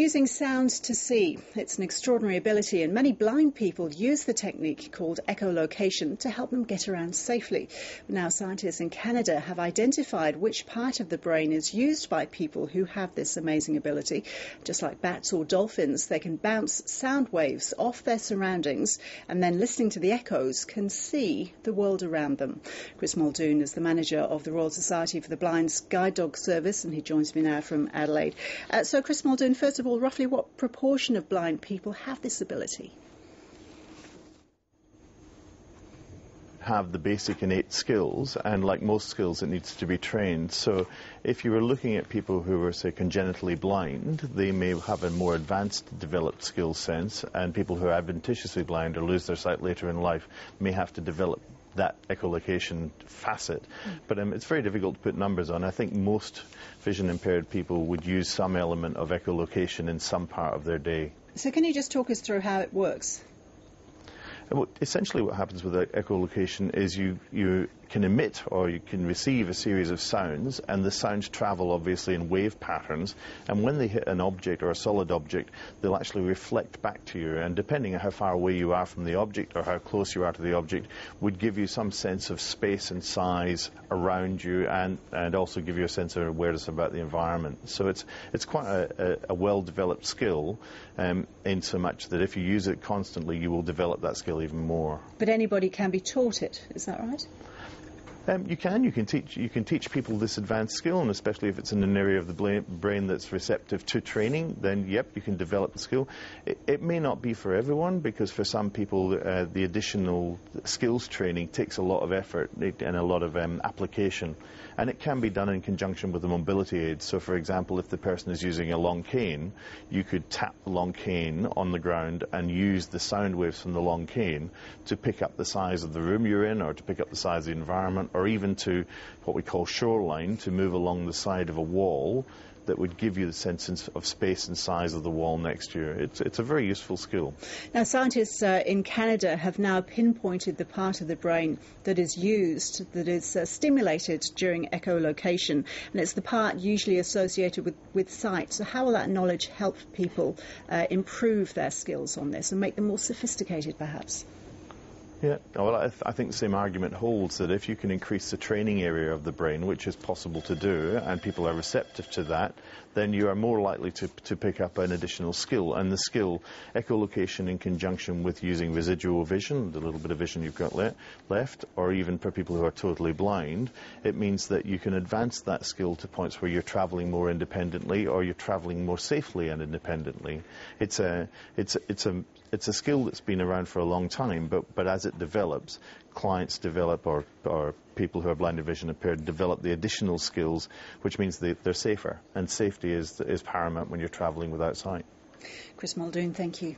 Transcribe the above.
Using sound to see. It's an extraordinary ability, and many blind people use the technique called echolocation to help them get around safely. Now, scientists in Canada have identified which part of the brain is used by people who have this amazing ability. Just like bats or dolphins, they can bounce sound waves off their surroundings and then listening to the echoes can see the world around them. Chris Muldoon is the manager of the Royal Society for the Blind's Guide Dog Service, and he joins me now from Adelaide. Uh, so, Chris Muldoon, first of all, roughly what proportion of blind people have this ability? have the basic innate skills, and like most skills, it needs to be trained. So, if you were looking at people who were, say, congenitally blind, they may have a more advanced developed skill sense, and people who are adventitiously blind or lose their sight later in life may have to develop that echolocation facet. But um, it's very difficult to put numbers on. I think most vision impaired people would use some element of echolocation in some part of their day. So, can you just talk us through how it works? Well, essentially, what happens with echolocation is you, you can emit or you can receive a series of sounds, and the sounds travel obviously in wave patterns. And when they hit an object or a solid object, they'll actually reflect back to you. And depending on how far away you are from the object or how close you are to the object, would give you some sense of space and size around you, and, and also give you a sense of awareness about the environment. So it's it's quite a, a, a well-developed skill, um, in so much that if you use it constantly, you will develop that skill even more. But anybody can be taught it, is that right? Um, you can. You can teach. You can teach people this advanced skill, and especially if it's in an area of the brain that's receptive to training, then yep, you can develop the skill. It, it may not be for everyone because for some people, uh, the additional skills training takes a lot of effort and a lot of um, application, and it can be done in conjunction with a mobility aid. So, for example, if the person is using a long cane, you could tap the long cane on the ground and use the sound waves from the long cane to pick up the size of the room you're in, or to pick up the size of the environment or even to what we call shoreline, to move along the side of a wall that would give you the sense of space and size of the wall next year. It's, it's a very useful skill. Now, scientists uh, in Canada have now pinpointed the part of the brain that is used, that is uh, stimulated during echolocation, and it's the part usually associated with, with sight. So, how will that knowledge help people uh, improve their skills on this and make them more sophisticated, perhaps? Yeah, oh, well, I, th- I, think the same argument holds that if you can increase the training area of the brain, which is possible to do, and people are receptive to that, then you are more likely to, to pick up an additional skill. And the skill, echolocation in conjunction with using residual vision, the little bit of vision you've got le- left, or even for people who are totally blind, it means that you can advance that skill to points where you're traveling more independently or you're traveling more safely and independently. It's a, it's, it's a, it's a skill that's been around for a long time, but, but as it develops, clients develop or, or people who are blind or vision impaired develop the additional skills, which means they, they're safer. And safety is, is paramount when you're travelling without sight. Chris Muldoon, thank you.